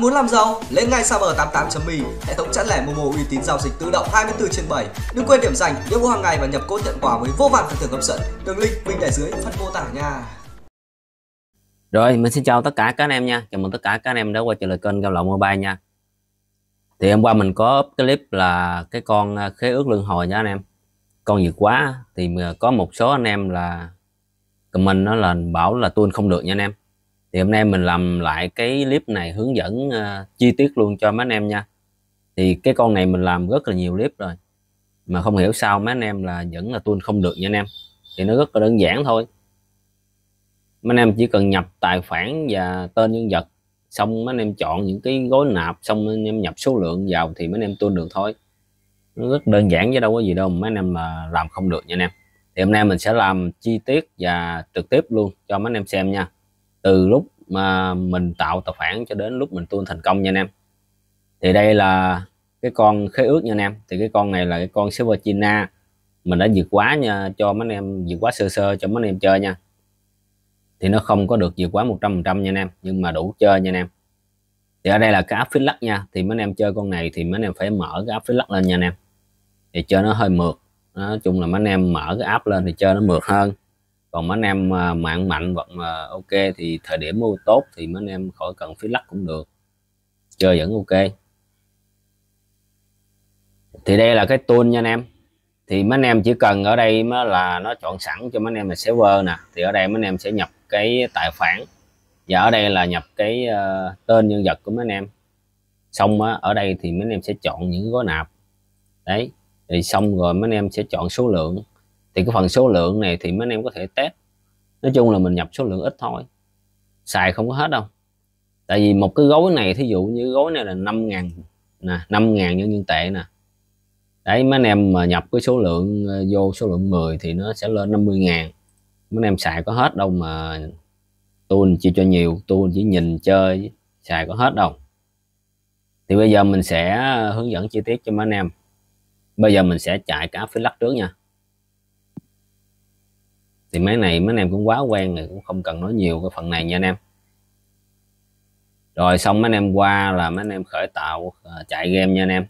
Bạn muốn làm giàu? Lên ngay Saber88.me, hệ thống chẵn lẻ Momo uy tín giao dịch tự động 24 trên 7. Đừng quên điểm dành, nhiệm vụ hàng ngày và nhập code nhận quà với vô vàn phần thưởng hấp dẫn. Đường link mình để dưới phần mô tả nha. Rồi, mình xin chào tất cả các anh em nha. Chào mừng tất cả các anh em đã quay trở lại kênh Game Lậu Mobile nha. Thì hôm qua mình có up clip là cái con à, khế ước lương hồi nha anh em. Con vượt quá thì à, có một số anh em là comment nó là bảo là tuôn không được nha anh em thì hôm nay mình làm lại cái clip này hướng dẫn uh, chi tiết luôn cho mấy anh em nha. Thì cái con này mình làm rất là nhiều clip rồi mà không hiểu sao mấy anh em là vẫn là tuôn không được nha anh em. Thì nó rất là đơn giản thôi. Mấy anh em chỉ cần nhập tài khoản và tên nhân vật xong mấy anh em chọn những cái gói nạp xong anh em nhập số lượng vào thì mấy anh em tuôn được thôi. Nó rất đơn giản chứ đâu có gì đâu mấy anh em mà làm không được nha anh em. Thì hôm nay mình sẽ làm chi tiết và trực tiếp luôn cho mấy anh em xem nha từ lúc mà mình tạo tài khoản cho đến lúc mình tuôn thành công nha anh em. Thì đây là cái con khế ước nha anh em. Thì cái con này là cái con server China. Mình đã vượt quá nha, cho mấy anh em, vượt quá sơ sơ cho mấy anh em chơi nha. Thì nó không có được vượt quá 100% nha anh em, nhưng mà đủ chơi nha anh em. Thì ở đây là cái app lắc nha. Thì mấy anh em chơi con này thì mấy anh em phải mở cái app lắc lên nha anh em. Thì chơi nó hơi mượt. Nói chung là mấy anh em mở cái app lên thì chơi nó mượt hơn còn mấy anh em à, mạng mạnh hoặc à, ok thì thời điểm mua tốt thì mấy anh em khỏi cần phí lắc cũng được. Chơi vẫn ok. Thì đây là cái tool nha anh em. Thì mấy anh em chỉ cần ở đây mới là nó chọn sẵn cho mấy anh em là server nè. Thì ở đây mấy anh em sẽ nhập cái tài khoản. Và ở đây là nhập cái uh, tên nhân vật của mấy anh em. Xong á, ở đây thì mấy anh em sẽ chọn những gói nạp. Đấy thì xong rồi mấy anh em sẽ chọn số lượng thì cái phần số lượng này thì mấy anh em có thể test. Nói chung là mình nhập số lượng ít thôi. Xài không có hết đâu. Tại vì một cái gói này, thí dụ như gói này là 5 ngàn, nè 5 ngàn nhân dân tệ nè. Đấy, mấy anh em mà nhập cái số lượng ờ, vô số lượng 10 thì nó sẽ lên 50 ngàn. Mấy anh em xài có hết đâu mà tôi chia cho nhiều, tôi chỉ nhìn, chơi, xài có hết đâu. Thì bây giờ mình sẽ ờ, hướng dẫn chi tiết cho mấy anh em. Bây giờ mình sẽ chạy cả phía lắc trước nha thì máy này, mấy anh em cũng quá quen rồi, cũng không cần nói nhiều cái phần này nha anh em. Rồi xong mấy anh em qua là mấy anh em khởi tạo ờ, chạy game nha anh em.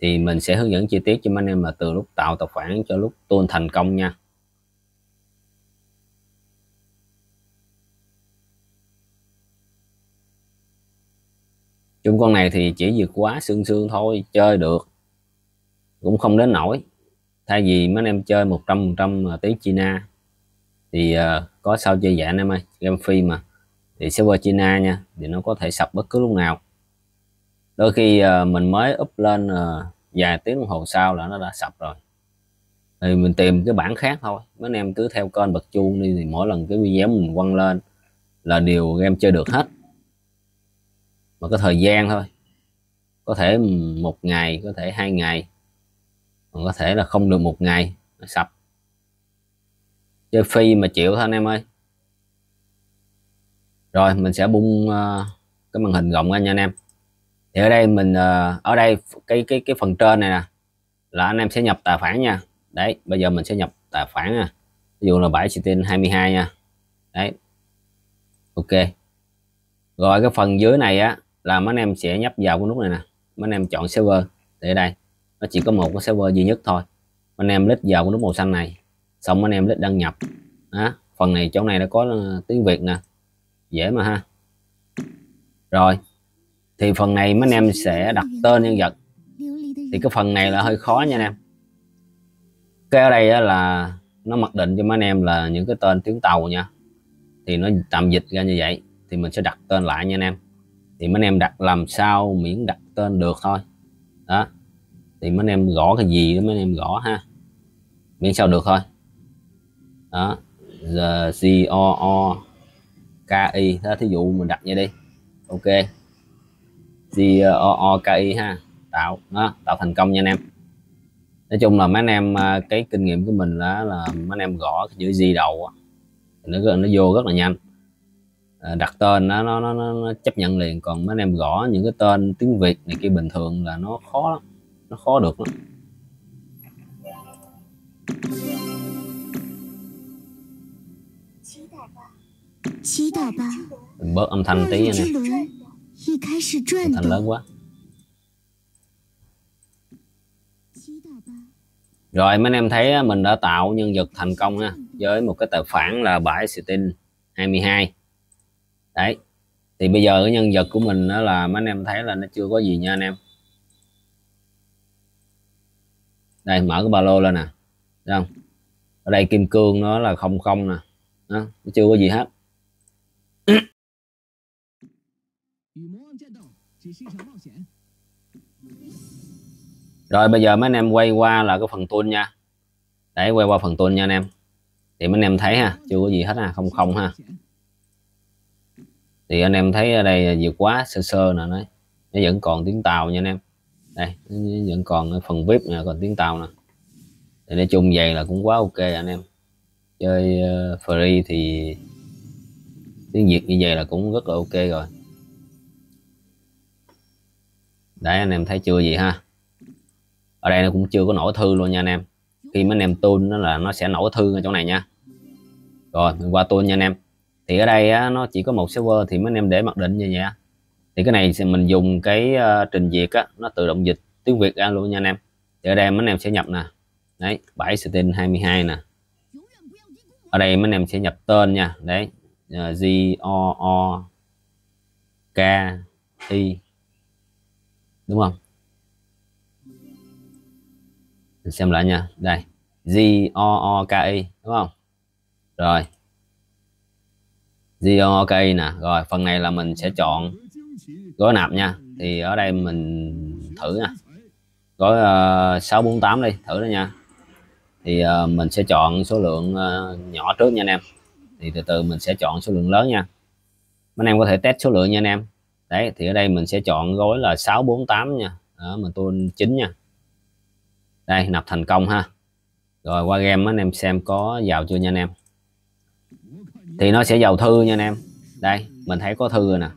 Thì mình sẽ hướng dẫn chi tiết cho mấy anh em là từ lúc tạo tài khoản cho lúc tuôn thành công nha. Chung con này thì chỉ vượt quá xương xương thôi, chơi được. Cũng không đến nổi thay vì mấy anh em chơi 100% ờ, tiếng China thì uh, có sao chơi dạ anh em ơi game free mà. Thì server China nha thì nó có thể sập bất cứ lúc nào. Đôi khi uh, mình mới up lên uh, vài tiếng đồng hồ sau là nó đã sập rồi. Thì mình tìm cái bản khác thôi. Mấy anh em cứ theo kênh bật chuông đi thì mỗi lần cái video mình quăng lên là điều game chơi được hết. Mà có thời gian thôi. Có thể một ngày có thể hai ngày. Còn có thể là không được một ngày nó sập chơi phi mà chịu thôi anh em ơi. Rồi mình sẽ bung uh, cái màn hình rộng ra nha anh em. Thì ở đây mình uh, ở đây cái cái cái phần trên này nè là anh em sẽ nhập tài khoản nha. Đấy bây giờ mình sẽ nhập tài khoản nha. Ví dụ là 7 Citin 22 nha. Đấy. Ok. Rồi cái phần dưới này á là mấy anh em sẽ nhấp vào cái nút này nè. Mấy anh em chọn server. Để đây nó chỉ có một cái server duy nhất thôi. Anh em lít vào cái nút màu xanh này xong anh em click đăng nhập. Đó, phần này, chỗ này nó có ờ, tiếng Việt nè. Dễ mà ha. Rồi, thì phần này mấy anh em sẽ đặt tên nhân vật. Thì cái phần này là hơi khó nha anh em. Cái ở đây là nó mặc định cho mấy anh em là những cái tên tiếng tàu nha. Thì nó tạm dịch ra như vậy, thì mình sẽ đặt tên lại nha anh em. Thì mấy anh em đặt làm sao miễn đặt tên được thôi. Đó, thì mấy anh em gõ cái gì đó mấy anh em gõ ha. Miễn sao được thôi đó. Giờ C O O K I. Đó thí dụ mình đặt như đi. Ok. C O O K I ha. Tạo. Đó tạo thành công nha anh em. Nói chung là mấy anh em à, cái kinh nghiệm của mình là là mấy anh em gõ cái chữ di đầu nó nó vô rất là nhanh. À, đặt tên nó, nó nó nó chấp nhận liền. Còn mấy anh em gõ những cái tên tiếng Việt này kia bình thường là nó khó lắm. Nó khó được lắm. Mình bớt âm thanh tí nha nè thành lớn quá。rồi mấy anh em thấy mình đã tạo nhân vật thành công ha với một cái tài khoản là bãi Steam 22 đấy thì bây giờ cái nhân vật của mình đó là mấy anh em thấy là nó chưa có gì nha anh em. Đây mở cái ba lô lên nè thấy không? Ở đây kim cương nó là không không nè đó, nó chưa có gì hết. Rồi bây giờ mấy anh em quay qua là cái phần tool nha. Đấy quay qua phần tool nha anh em. Thì mấy anh em thấy ha chưa có gì hết ha không không ha. Thì anh em thấy ở đây vượt quá sơ sơ nè nó nó vẫn còn tiếng tàu nha anh em. Đây nó vẫn còn cái phần vip nè còn tiếng tàu nè. Thì nói chung vậy là cũng quá ok anh em chơi uh, free thì tiếng việt như vậy là cũng rất là ok rồi. Đấy anh em thấy chưa gì ha? Ở đây nó cũng chưa có nổi thư luôn nha anh em. Khi mấy anh em tôn nó là nó sẽ nổi thư ở chỗ này nha. Rồi mình qua tôn nha anh em. Thì ở đây á, nó chỉ có một server thì mấy anh em để mặc định như vậy thì cái này mình dùng cái uh, trình duyệt á nó tự động dịch tiếng việt ra luôn nha anh em. Thì ở đây mấy anh em sẽ nhập nè. Đấy 7 setting 22 nè ở đây mấy anh em sẽ nhập tên nha. Đấy. Ờ, G O O K I. Đúng không? Mình xem lại nha. Đây. G O O K I. Đúng không? Rồi. G O O K I nè. Rồi phần này là mình sẽ chọn gói nạp nha. Thì ở đây mình thử nha. Gói ờ, uh, 648 đi. Thử đó nha thì uh, mình sẽ chọn số lượng uh, nhỏ trước nha anh em. Thì từ từ mình sẽ chọn số lượng lớn nha. Anh em có thể test số lượng nha anh em. Đấy thì ở đây mình sẽ chọn gói là 648 nha. Đó, mình tuôn 9 nha. Đây nạp thành công ha. Rồi qua game anh em xem có vào chưa nha anh em. Thì nó sẽ vào thư nha anh em. Đây mình thấy có thư rồi nè.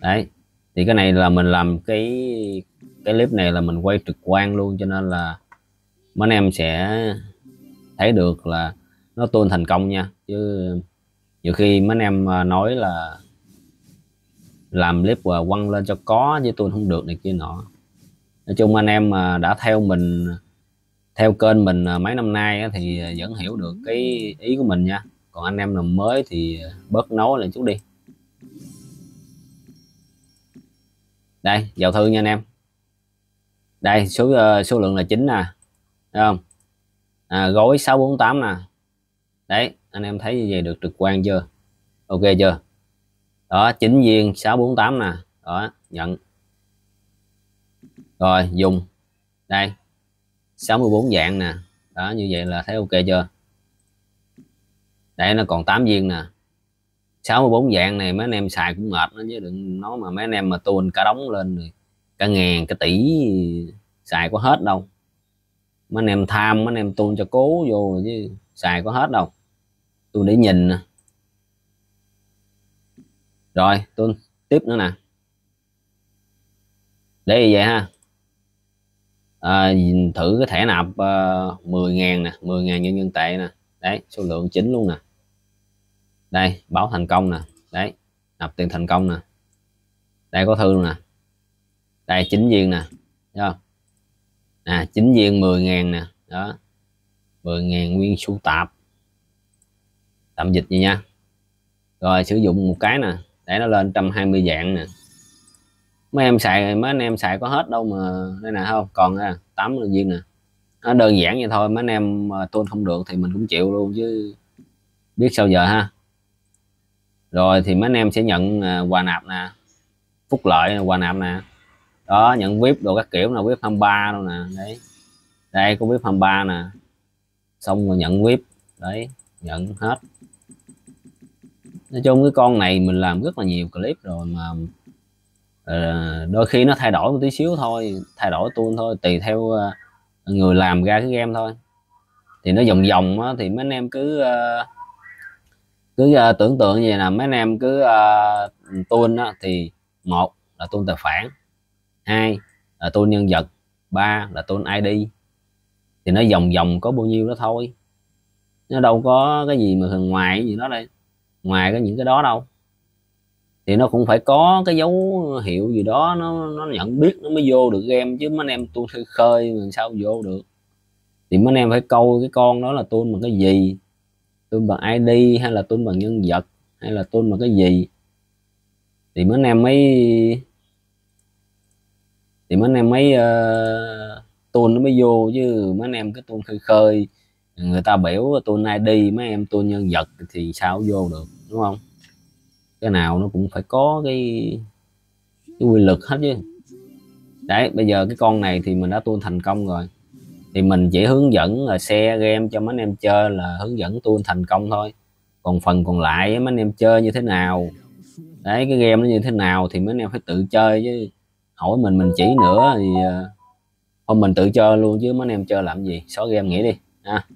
Đấy thì cái này là mình làm cái cái clip này là mình quay trực quan luôn cho nên là mấy anh em sẽ thấy được là nó tuôn thành công nha. Chứ nhiều khi mấy anh em à, nói là làm clip và quăng lên cho có chứ tôi không được này kia nọ. Nói chung anh em mà đã theo mình, theo kênh mình à, mấy năm nay thì vẫn hiểu được cái ý của mình nha. Còn anh em nào mới thì bớt nói lại chút đi. Đây, vào thư nha anh em. Đây, số à, số lượng là chín nè. Thấy không? À, gối 648 nè. Đấy anh em thấy như vậy được trực quan chưa? Ok chưa? Đó chính viên 648 nè. Đó nhận. Rồi dùng. Đây 64 dạng nè. Đó như vậy là thấy ok chưa? Đây nó còn 8 viên nè. 64 dạng này mấy anh em xài cũng mệt nó chứ đừng nói mà mấy anh em mà tuôn cả đống lên rồi cả ngàn cả tỷ xài có hết đâu mấy anh em tham mấy anh em tuôn cho cố vô chứ xài có hết đâu. Tôi để nhìn nè. Rồi tôi tiếp nữa nè. Để vậy ha. À, thử cái thẻ nạp ờ, uh, 10 ngàn nè 10 ngàn nhân dân tệ nè. Đấy số lượng chính luôn nè. Đây báo thành công nè. Đấy nạp tiền thành công nè. Đây có thư luôn nè. Đây chính viên nè. Thấy không? À 9 viên 10 ngàn nè. Đó. 10 ngàn nguyên sưu tạp. Tạm dịch vậy nha. Rồi, sử dụng một cái nè. Để nó lên 120 dạng nè. Mấy em xài, mấy anh em xài có hết đâu mà, đây nè không? Còn à, nè 80 viên nè. Nó đơn giản vậy thôi, mấy anh em mà tôn không được thì mình cũng chịu luôn chứ. Biết sao giờ ha? Rồi, thì mấy anh em sẽ nhận à, quà nạp nè. Phúc lợi, quà nạp nè đó nhận vip đồ các kiểu là vip 23 đâu nè đấy. Đây có vip 23 nè. Xong rồi nhận vip đấy nhận hết. Nói chung cái con này mình làm rất là nhiều clip rồi mà uh, đôi khi nó thay đổi một tí xíu thôi thay đổi tool thôi tùy theo uh, người làm ra cái game thôi. Thì nó vòng vòng á, thì mấy anh em cứ uh, cứ uh, tưởng tượng như vậy là mấy anh em cứ uh, tuôn á, thì một là tuôn tài khoản hai là tool nhân vật. Ba là tool id thì nó vòng vòng có bao nhiêu đó thôi. Nó đâu có cái gì mà ngoài gì đó đây. Ngoài cái những cái đó đâu. Thì nó cũng phải có cái dấu hiệu gì đó, nó nó nhận biết, nó mới vô được game. Chứ mấy anh em tôi khơi khơi, làm sao vô được. Thì mấy anh em phải câu cái con đó là tôi bằng cái gì? Tôi bằng ID hay là tôi bằng nhân vật? Hay là tôi bằng cái gì? Thì mấy anh em mới thì mấy anh em mới uh, tôn nó mới vô chứ mấy anh em cái tôn khơi khơi. Người ta biểu tuôn ID mấy em tôn nhân vật thì sao vô được đúng không? Cái nào nó cũng phải có cái cái quy lực hết chứ. Đấy bây giờ cái con này thì mình đã tuôn thành công rồi. Thì mình chỉ hướng dẫn là xe game cho mấy anh em chơi là hướng dẫn tuôn thành công thôi. Còn phần còn lại mấy anh em chơi như thế nào? Đấy cái game nó như thế nào thì mấy anh em phải tự chơi chứ hỏi mình mình chỉ nữa thì ờ, không mình tự chơi luôn chứ mấy anh em chơi làm gì? Xóa game nghỉ đi ha.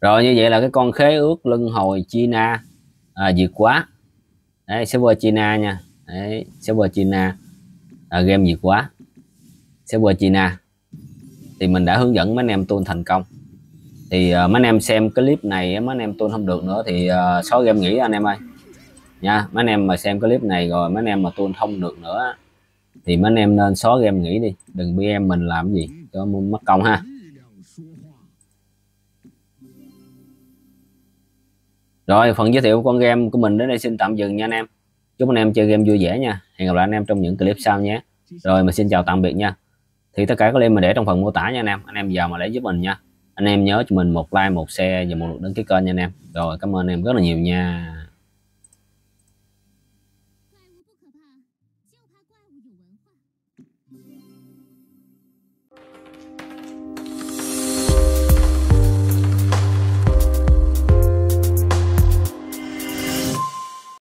Rồi như vậy là cái con khế ước lưng hồi China à, diệt quá. Đấy server China nha. Đấy server China à, game diệt quá. Server China. Thì mình đã hướng dẫn mấy anh em tuôn thành công. Thì uh, mấy anh em xem clip này mấy anh em tuôn không được nữa thì uh, xóa game nghỉ anh em ơi. Nha mấy anh em mà xem clip này rồi mấy anh em mà tuôn không được nữa thì mấy anh em nên xóa game nghỉ đi. Đừng bị em mình làm gì. Cho mất công ha. Rồi phần giới thiệu con game của mình đến đây xin tạm dừng nha anh em chúc anh em chơi game vui vẻ nha. Hẹn gặp lại anh em trong những clip sau nhé. Rồi, mình xin chào tạm biệt nha. Thì tất cả các link mình để trong phần mô tả nha anh em. Anh em vào mà lấy giúp mình nha. Anh em nhớ cho mình một like, một share và một lượt đăng ký kênh nha anh em. Rồi, cảm ơn anh em rất là nhiều nha.